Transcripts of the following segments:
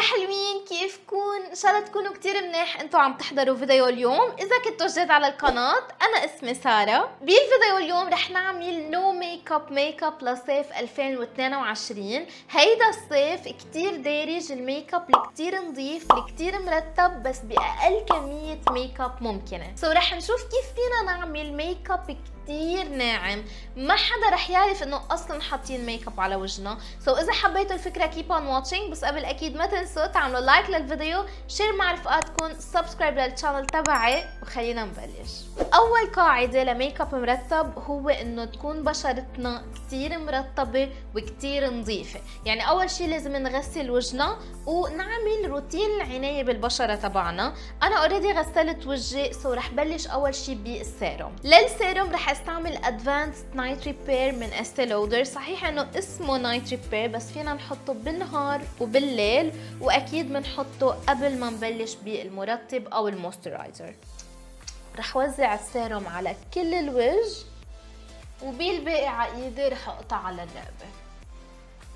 يا حلوين كيفكن؟ إن شاء الله تكونوا كتير منيح. أنتوا عم تحضروا فيديو اليوم، إذا كنتوا جديد على القناة أنا اسمي سارة، بالفيديو اليوم رح نعمل no makeup makeup لصيف 2022، هيدا الصيف كتير دارج الميك اب الكتير نظيف الكتير مرتب بس بأقل كمية ميك اب ممكنة، so رح نشوف كيف فينا نعمل ميك اب كتير ناعم. ما حدا رح يعرف إنه أصلا حاطين ميك اب على وجهنا. so إذا حبيتوا الفكرة keep on watching بس قبل أكيد ما تنسوا تعملوا like للفيديو share مع رفقاتكم subscribe لل channel تبعي وخلينا نبلش. أول قاعدة لميك اب مرتب هو إنه تكون بشرتنا كتير مرطبة وكتير نظيفة. يعني أول شيء لازم نغسل وجهنا ونعمل روتين العناية بالبشرة تبعنا. أنا already غسلت وجهي so رح بلش أول شيء بالسيروم. للسيروم رح استعمل Advanced Night Repair من Estée Lauder صحيح إنه اسمه Night Repair بس فينا نحطه بالنهار وبالليل وأكيد بنحطه قبل ما نبلش بالمرطب أو ال moisturizer رح وزع السيروم على كل الوجه وبالباقي على إيدي رح اقطع على الرقبه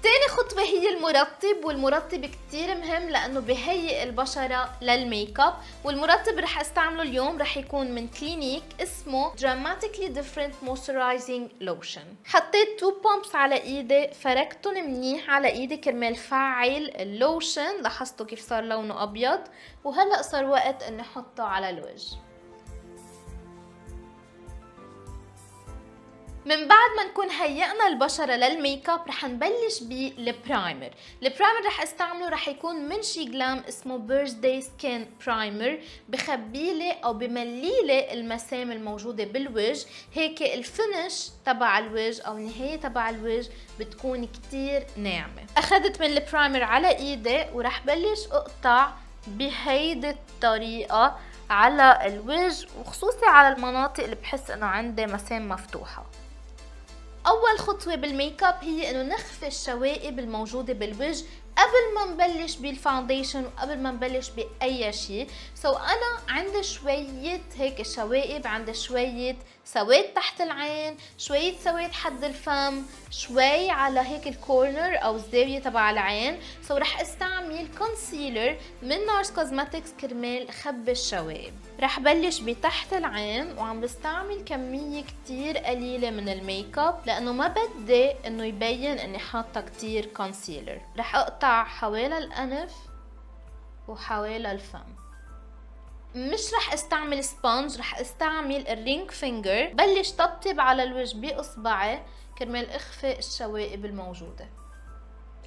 تاني خطوة هي المرطب والمرطب كتير مهم لأنه بهيئ البشرة للميك اب والمرطب رح أستعمله اليوم رح يكون من Clinique اسمه Dramatically Different Moisturizing Lotion. حطيت two pumps على إيدي فركتهم منيح على إيدي كرمال فعل اللوشن لاحظتوا كيف صار لونه أبيض وهلأ صار وقت إني أحطه على الوجه. من بعد ما نكون هيئنا البشرة للميك اب رح نبلش بال primer ال primer رح استعمله رح يكون من Sheglam اسمه Birthday Skin Primer بخبيلي أو بمليلي المسام الموجودة بالوجه. هيك ال finish تبع الوجه أو النهاية تبع الوجه بتكون كتير ناعمة. أخذت من ال primer على إيدي ورح بلش أقطع بهيدي الطريقة على الوجه وخصوصي على المناطق اللي بحس إنه عندي مسام مفتوحة. أول خطوة بالميك اب هي إنه نخفي الشوائب الموجودة بالوجه قبل ما نبلش بال foundation وقبل ما نبلش بأي شيء so أنا عندي شوية هيك شوائب عندي شوية سواد تحت العين شوية سواد حد الفم شوي على هيك ال corner أو الزاوية تبع العين. so رح أستعمل concealer من NARS Cosmetics كرمال خبي الشوائب. رح بلش بتحت العين وعم بستعمل كمية كتير قليلة من الميك اب لأنه ما بدي إنه يبين إني حاطة كتير concealer رح حوالي الأنف وحوالي الفم. مش رح استعمل sponge رح استعمل ال ring finger بلش طبطب على الوجه بإصبعي كرمال اخفي الشوائب الموجودة.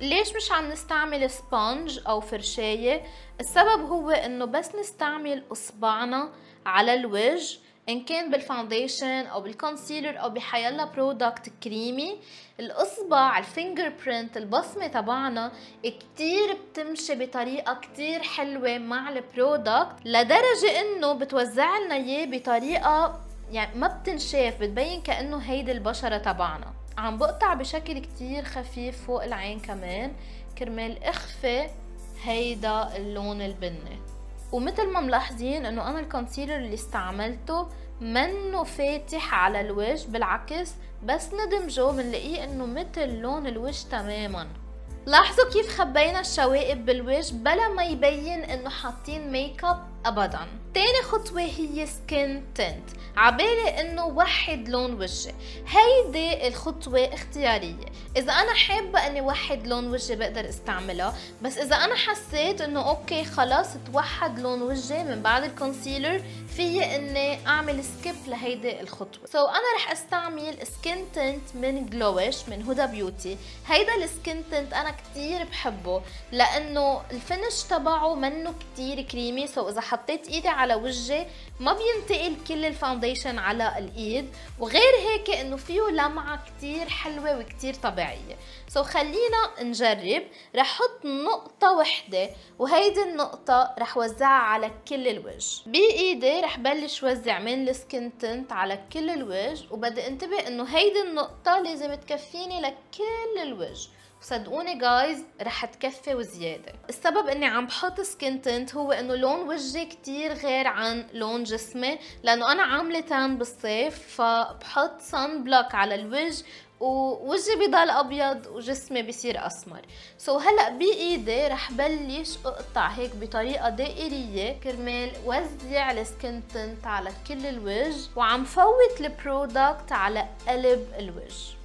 ليش مش عم نستعمل sponge أو فرشاية؟ السبب هو إنه بس نستعمل إصبعنا على الوجه إن كان بال foundation أو بال concealer أو بحيلا product كريمي الإصبع ال fingerprint البصمة تبعنا كتير بتمشي بطريقة كتير حلوة مع ال product لدرجة إنه بتوزع لنا إياه بطريقة يعني ما بتنشاف بتبين كأنه هيدي البشرة تبعنا. عم بقطع بشكل كتير خفيف فوق العين كمان كرمال إخفي هيدا اللون البني. ومثل ما ملاحظين إنه أنا ال concealer اللي استعملته منه فاتح على الوجه بالعكس بس ندمجه بنلاقيه إنه مثل لون الوجه تماما. لاحظوا كيف خبينا الشوائب بالوجه بلا ما يبين إنه حاطين ميك اب ابدا. تاني خطوة هي skin tint عبالي إنه وحد لون وجهي هيدي الخطوة اختيارية. إذا أنا حابة إني وحد لون وجهي بقدر استعملها بس إذا أنا حسيت إنه okay خلاص توحد لون وجهي من بعد ال concealer في إني أعمل skip لهيدي الخطوة. so أنا رح أستعمل skin tint من GloWish من Huda Beauty هيدا ال skin tint أنا كتير بحبه لأنه ال finish تبعه منه كتير كريمي so إذا حطيت ايدي على وجهي ما بينتقل كل ال foundation على الايد وغير هيك انه فيه لمعة كتير حلوة وكتير طبيعية. so خلينا نجرب. رح أحط نقطة وحدة وهيدي النقطة رح وزعها على كل الوجه. بإيدي رح بلش وزع من ال skin tint على كل الوجه وبدي انتبه انه هيدي النقطة لازم تكفيني لكل الوجه. صدقوني جايز رح تكفي وزيادة. السبب إني عم بحط skin tint هو إنه لون وجهي كتير غير عن لون جسمي لأنه أنا عاملة tan بالصيف فبحط sunblock على الوجه ووجهي بضل أبيض وجسمي بصير أسمر. so هلأ بإيدي رح بلش أقطع هيك بطريقة دائرية كرمال وزع ال skin tint على كل الوجه وعم فوت ال product على قلب الوجه.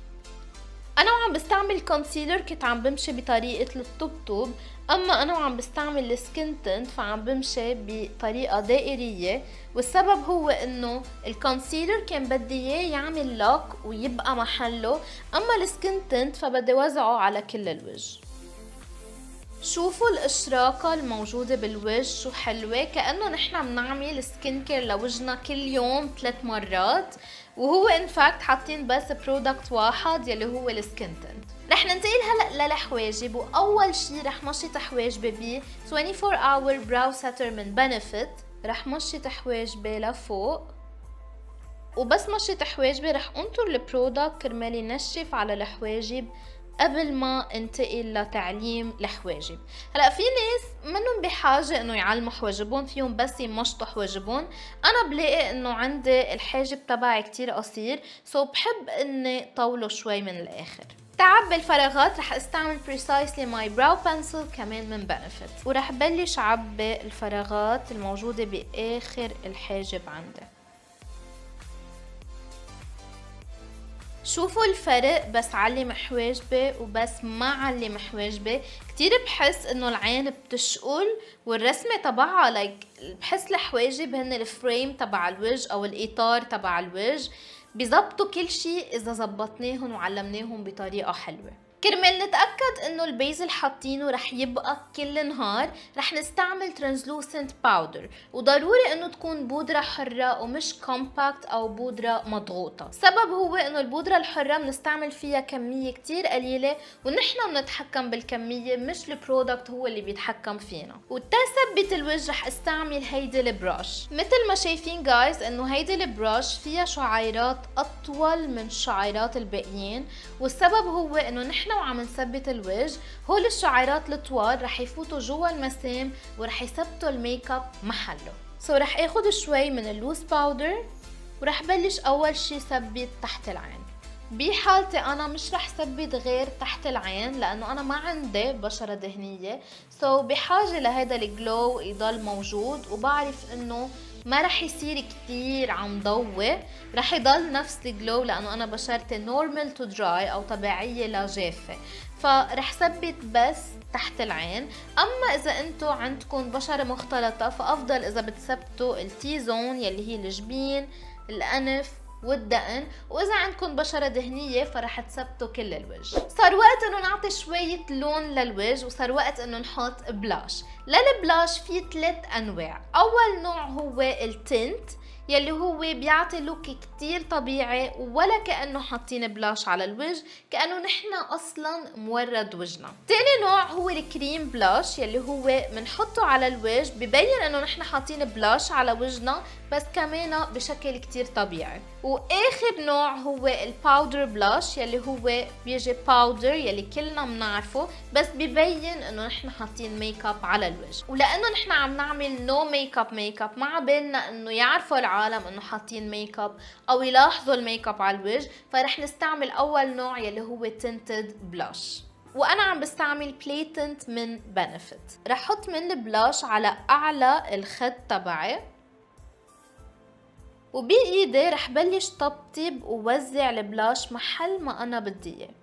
أنا وعم بستعمل concealer كنت عم بمشي بطريقة الطبطب أما أنا وعم بستعمل ال skin tint فعم بمشي بطريقة دائرية. والسبب هو إنه ال concealer كان بدي إياه يعمل lock ويبقى محله. أما ال skin tint فبدي وزعه على كل الوجه. شوفوا الإشراقة الموجودة بالوجه شو حلوة. كأنه نحن بنعمل skin care لوجهنا كل يوم ثلاث مرات. وهو in fact حاطين بس product واحد يلي هو ال skin tint رح ننتقل هلأ للحواجب وأول شي رح نشط حواجبي ب 24 hour brow setter من Benefit رح مشط حواجبي لفوق وبس مشط حواجبي رح انطر ال product كرمال ينشف على الحواجب. قبل ما انتقل لتعليم الحواجب هلأ في ناس منهم بحاجة إنه يعلموا حواجبهم فيهم بس يمشطوا حواجبهم. أنا بلاقي إنه عندي الحاجب تبعي كتير قصير so بحب إني طوله شوي من الآخر. تعبي الفراغات رح أستعمل Precisely My Brow pencil كمان من Benefit ورح بلش عبي الفراغات الموجودة بآخر الحاجب عندي. شوفوا الفرق بس علم حواجبي وبس ما علم حواجبي. كتير بحس إنه العين بتشقل والرسمة تبعها like بحس الحواجب هن ال frame تبع الوجه أو الإطار تبع الوجه. بيزبطوا كل شيء إذا زبطناهم وعلمناهم بطريقة حلوة. كرمال نتأكد إنه ال base اللي حاطينه رح يبقى كل نهار رح نستعمل translucent powder وضروري إنه تكون بودرة حرة ومش compact أو بودرة مضغوطة. السبب هو إنه البودرة الحرة بنستعمل فيها كمية كتير قليلة ونحن بنتحكم بالكمية مش ال product هو اللي بيتحكم فينا. ولتثبيت الوجه رح استعمل هيدي ال brush. مثل ما شايفين جايز إنه هيدي ال brush فيها شعيرات أطول من الشعيرات الباقيين. والسبب هو إنه نحن وعم نثبت الوجه هول الشعيرات الطوال رح يفوتوا جوا المسام ورح يثبتوا الميك اب محله. so رح اخد شوي من ال loose powder ورح بلش أول شي ثبت تحت العين. بحالتي أنا مش رح ثبت غير تحت العين لأنه أنا ما عندي بشرة دهنيه so بحاجة لهذا ال glow يضل موجود وبعرف إنه ما رح يصير كتير عم ضوي. رح يضل نفس ال glow لأنه أنا بشرتي normal to dry أو طبيعية لجافه فرح ثبت بس تحت العين. أما إذا أنتو عندكم بشرة مختلطة فأفضل إذا بتثبتوا ال T-zone يلي هي الجبين الأنف والدقن وإذا عندكم بشرة دهنيه فرح تثبتوا كل الوجه. صار وقت إنه نعطي شوية لون للوجه وصار وقت إنه نحط بلاش. للبلاش في ثلاث أنواع. أول نوع هو التنت. يلي هو بيعطي لوك كتير طبيعي ولا كأنه حاطين بلاش على الوجه كأنه نحن أصلا مورد وجهنا. تاني نوع هو الكريم بلاش يلي هو بنحطه على الوجه ببين إنه نحن حاطين بلاش على وجهنا بس كمان بشكل كتير طبيعي. وآخر نوع هو ال powder blush يلي هو بيجي powder يلي كلنا بنعرفه بس ببين إنه نحن حاطين ميك اب على الوجه. ولأنه نحن عم نعمل no makeup makeup ما بالنا إنه يعرفوا العالم انه حاطين ميك اب أو يلاحظوا الميك اب على الوجه فرح نستعمل أول نوع يلي هو tinted blush وأنا عم بستعمل Playtint من Benefit رح أحط من ال blush على أعلى الخد تبعي. وبإيدي رح بلش طبطب ووزع البلاش محل ما أنا بدي إياه.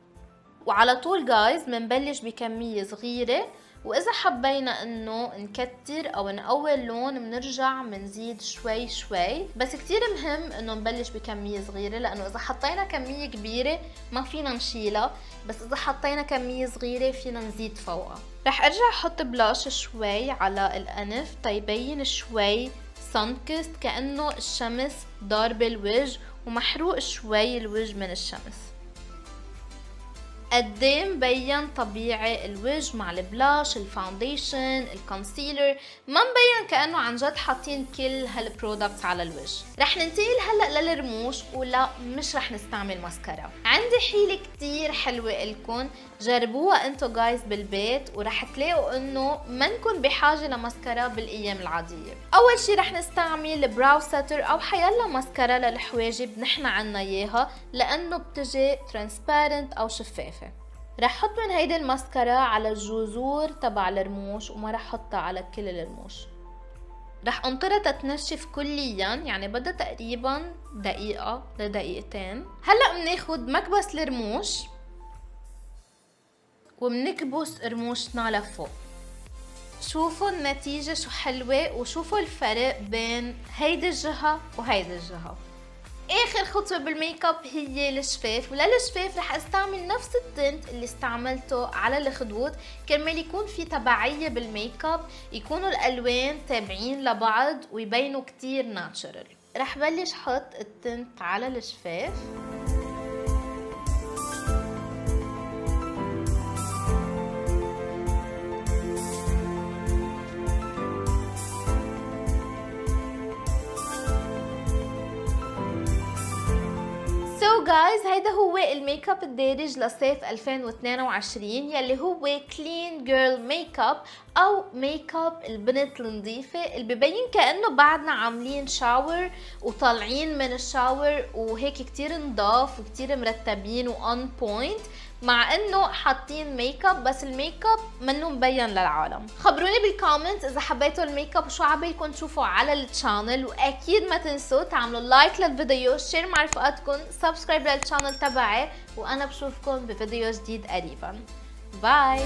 وعلى طول جايز بنبلش بكمية صغيرة. وإذا حبينا إنه نكتر أو نقوي اللون بنرجع بنزيد شوي شوي. بس كتير مهم إنه نبلش بكمية صغيرة لأنه إذا حطينا كمية كبيرة ما فينا نشيلها. بس إذا حطينا كمية صغيرة فينا نزيد فوقها. رح أرجع أحط بلاش شوي على الأنف تيبين شوي. sun-kissed كأنه الشمس ضاربة الوجه ومحروق شوي الوجه من الشمس. قد إيه مبين طبيعي الوجه مع ال blush ال foundation ال concealer ما مبين كأنه عن جد حاطين كل هال products على الوجه. رح ننتقل هلأ للرموش ولا مش رح نستعمل ماسكارا عندي حيلة كتير حلوة لكم جربوها انتو جايز بالبيت ورح تلاقوا إنه منكن بحاجة لماسكارا بالأيام العادية. أول شي رح نستعمل brow setter أو حيلا ماسكارا للحواجب نحن عنا إياها لأنه بتجي transparent أو شفافه رح أحط من هيدي الماسكارا على الجذور تبع الرموش وما رح احطها على كل الرموش رح انطرها تتنشف كليا يعني بدها تقريبا دقيقة لدقيقتين. هلأ بناخد مكبس الرموش وبنكبس رموشنا لفوق. شوفوا النتيجة شو حلوة وشوفوا الفرق بين هيدي الجهة وهيدي الجهة. آخر خطوة بالميك اب هي الشفاف وللشفاف رح أستعمل نفس ال tint اللي استعملته على الخدود. كرمال يكون في تبعية بالميك اب يكونوا الألوان تابعين لبعض ويبينوا كتير natural رح بلش حط ال tint على الشفاف. الميك اب الدارج لصيف 2022 يلي هو clean girl makeup أو ميك اب البنت النظيفة اللي ببين كأنه بعدنا عاملين shower وطالعين من ال shower وهيك كتير نضاف وكتير مرتبين و on point مع إنه حاطين ميك اب بس الميك اب منه مبين للعالم. خبروني بال comment إذا حبيتوا الميك اب وشو عبالكم تشوفوا على ال channel وأكيد ما تنسوا تعملوا like للفيديو share مع رفقاتكم subscribe لل channel تبعي. وأنا بشوفكم بفيديو جديد قريبا. باي